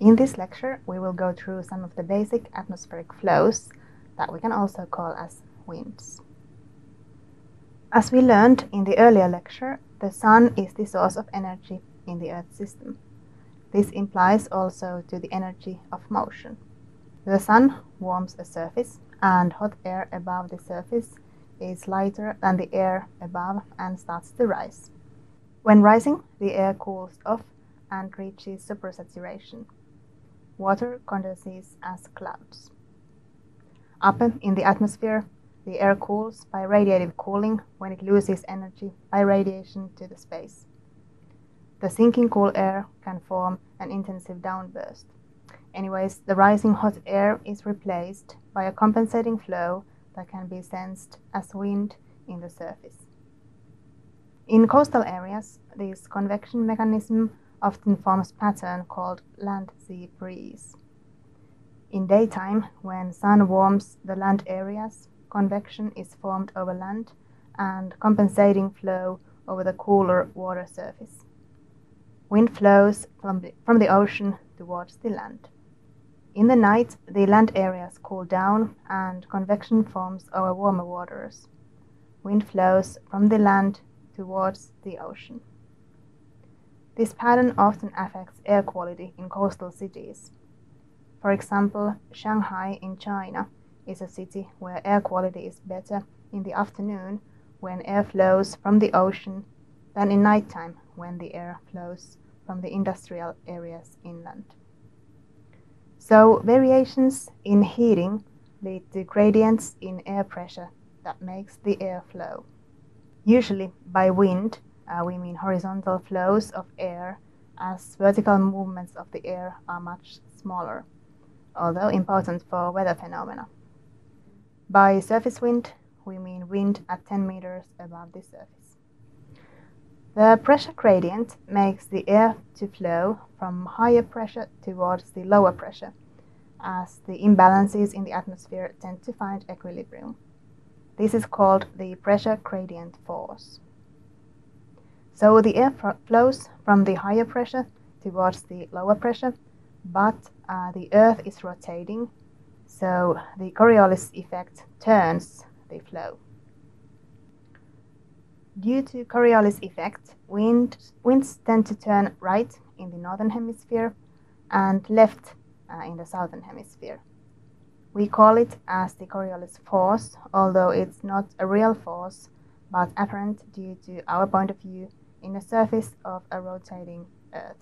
In this lecture, we will go through some of the basic atmospheric flows that we can also call as winds. As we learned in the earlier lecture, the Sun is the source of energy in the Earth system. This implies also to the energy of motion. The Sun warms a surface and hot air above the surface is lighter than the air above and starts to rise. When rising, the air cools off and reaches supersaturation. Water condenses as clouds. Up in the atmosphere, the air cools by radiative cooling when it loses energy by radiation to the space. The sinking cool air can form an intensive downburst. Anyways, the rising hot air is replaced by a compensating flow that can be sensed as wind in the surface. In coastal areas, this convection mechanism often forms pattern called land-sea breeze. In daytime, when sun warms the land areas, convection is formed over land and compensating flow over the cooler water surface. Wind flows from the, from the ocean towards the land. In the night, the land areas cool down and convection forms over warmer waters. Wind flows from the land towards the ocean. This pattern often affects air quality in coastal cities. For example, Shanghai in China is a city where air quality is better in the afternoon when air flows from the ocean than in nighttime when the air flows from the industrial areas inland. So variations in heating lead to gradients in air pressure that makes the air flow. Usually by wind, uh, we mean horizontal flows of air as vertical movements of the air are much smaller, although important for weather phenomena. By surface wind, we mean wind at 10 meters above the surface. The pressure gradient makes the air to flow from higher pressure towards the lower pressure, as the imbalances in the atmosphere tend to find equilibrium. This is called the pressure gradient force. So the air flows from the higher pressure towards the lower pressure, but uh, the Earth is rotating so the Coriolis effect turns the flow. Due to Coriolis effect, wind, winds tend to turn right in the northern hemisphere and left uh, in the southern hemisphere. We call it as the Coriolis force, although it's not a real force, but apparent due to our point of view in the surface of a rotating Earth.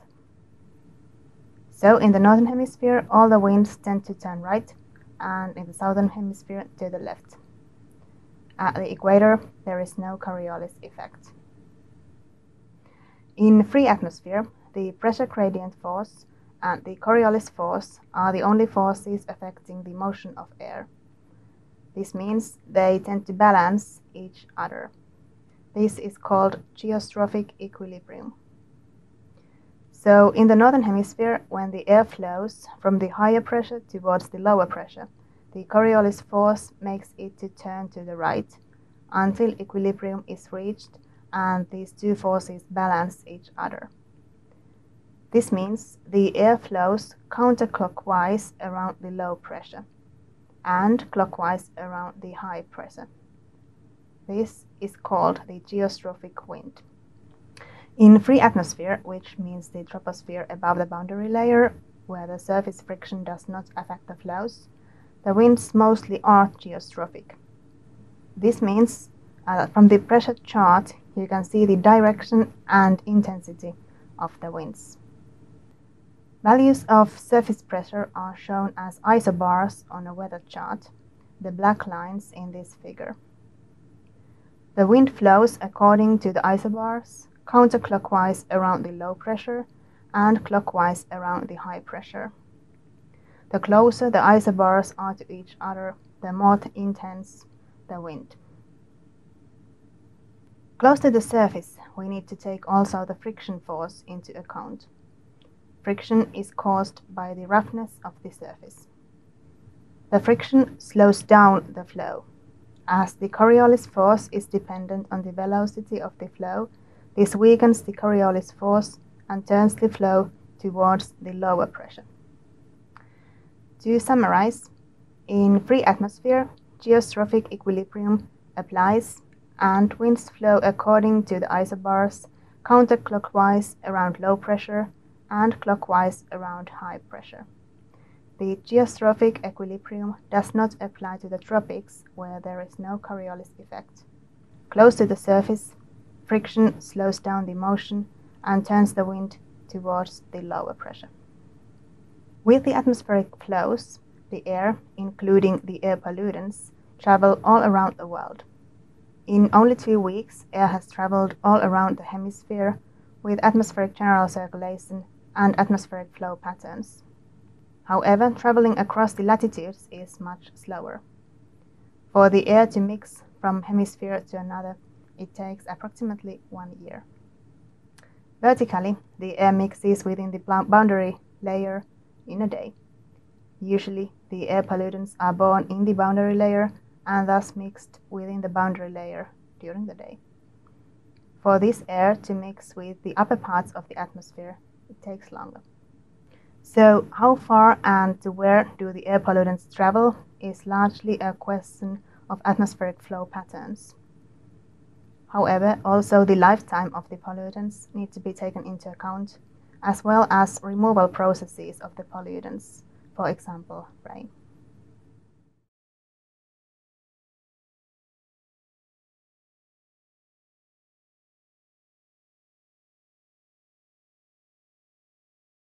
So in the northern hemisphere, all the winds tend to turn right, and in the southern hemisphere to the left. At the equator, there is no Coriolis effect. In free atmosphere, the pressure gradient force and the Coriolis force are the only forces affecting the motion of air. This means they tend to balance each other. This is called geostrophic equilibrium. So in the northern hemisphere, when the air flows from the higher pressure towards the lower pressure, the Coriolis force makes it to turn to the right until equilibrium is reached and these two forces balance each other. This means the air flows counterclockwise around the low pressure and clockwise around the high pressure. This is called the geostrophic wind. In free atmosphere, which means the troposphere above the boundary layer, where the surface friction does not affect the flows, the winds mostly are geostrophic. This means uh, from the pressure chart you can see the direction and intensity of the winds. Values of surface pressure are shown as isobars on a weather chart, the black lines in this figure. The wind flows according to the isobars counterclockwise around the low pressure and clockwise around the high pressure. The closer the isobars are to each other, the more intense the wind. Close to the surface, we need to take also the friction force into account. Friction is caused by the roughness of the surface. The friction slows down the flow. As the Coriolis force is dependent on the velocity of the flow, this weakens the Coriolis force and turns the flow towards the lower pressure. To summarize, in free atmosphere, geostrophic equilibrium applies and winds flow according to the isobars counterclockwise around low pressure and clockwise around high pressure. The geostrophic equilibrium does not apply to the tropics where there is no Coriolis effect. Close to the surface, friction slows down the motion and turns the wind towards the lower pressure. With the atmospheric flows, the air, including the air pollutants, travel all around the world. In only two weeks, air has traveled all around the hemisphere with atmospheric general circulation and atmospheric flow patterns. However, traveling across the latitudes is much slower. For the air to mix from hemisphere to another, it takes approximately one year. Vertically, the air mixes within the boundary layer in a day. Usually, the air pollutants are born in the boundary layer and thus mixed within the boundary layer during the day. For this air to mix with the upper parts of the atmosphere, it takes longer. So, how far and to where do the air pollutants travel is largely a question of atmospheric flow patterns. However, also the lifetime of the pollutants need to be taken into account, as well as removal processes of the pollutants, for example, rain.